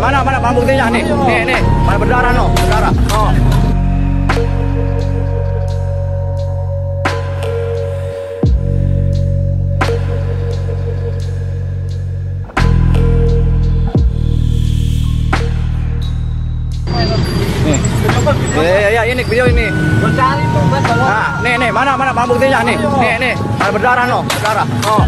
mana mana mana buktinya nih, nih nih, mana berdarah no, berdarah. Oh. Ya, ya, ya, ini video ini. Mencari tuh, Nah, nih nih, mana mana mana buktinya nih, nih nih, ada berdarah no, berdarah. Oh.